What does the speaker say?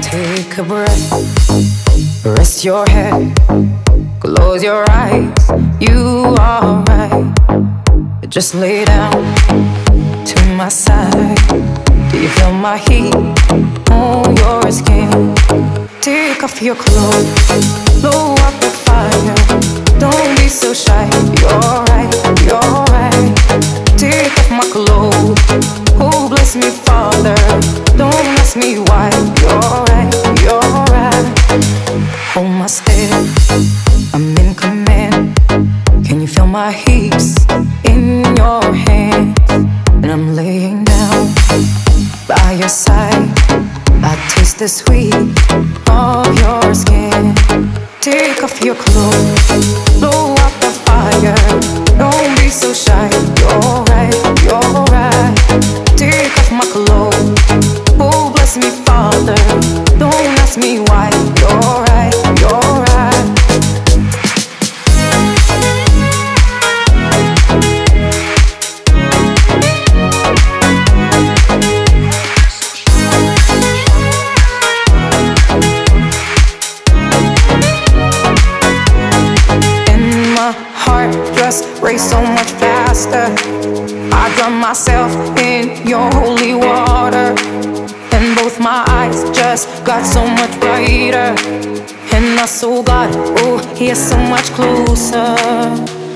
Take a breath, rest your head, close your eyes. You are right. Just lay down to my side. Do you feel my heat on your skin? Take off your clothes, blow up the fire. Step. I'm in command. Can you feel my hips in your hands? And I'm laying down by your side. I taste the sweet of your skin. Take off your clothes, heart just raced so much faster. I drown myself in your holy water. And both my eyes just got so much brighter. And I saw God, oh, He is so much closer.